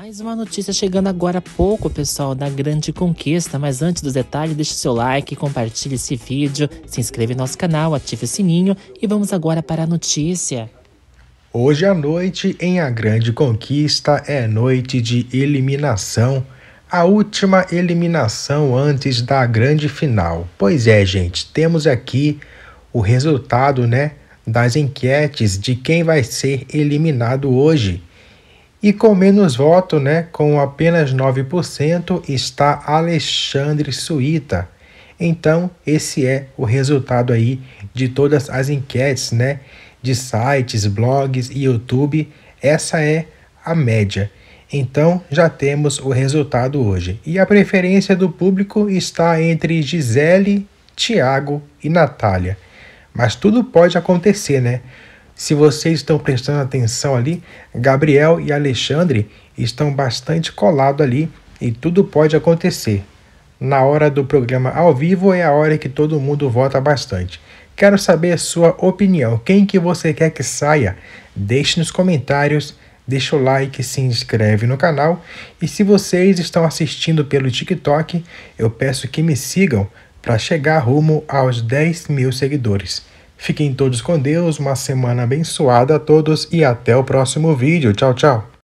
Mais uma notícia chegando agora há pouco, pessoal, da grande conquista. Mas antes dos detalhes, deixe seu like, compartilhe esse vídeo, se inscreva no nosso canal, ative o sininho e vamos agora para a notícia. Hoje à noite, em A Grande Conquista, é noite de eliminação. A última eliminação antes da grande final. Pois é, gente, temos aqui o resultado, né, das enquetes de quem vai ser eliminado hoje. E com menos voto, né, com apenas 9%, está Alexandre Suíta. Então, esse é o resultado aí de todas as enquetes, né, de sites, blogs e YouTube. Essa é a média. Então, já temos o resultado hoje. E a preferência do público está entre Gisele, Tiago e Natália. Mas tudo pode acontecer, né? Se vocês estão prestando atenção ali, Gabriel e Alexandre estão bastante colados ali e tudo pode acontecer. Na hora do programa ao vivo é a hora que todo mundo vota bastante. Quero saber a sua opinião. Quem que você quer que saia? Deixe nos comentários, deixa o like, se inscreve no canal. E se vocês estão assistindo pelo TikTok, eu peço que me sigam para chegar rumo aos 10 mil seguidores. Fiquem todos com Deus, uma semana abençoada a todos e até o próximo vídeo. Tchau, tchau.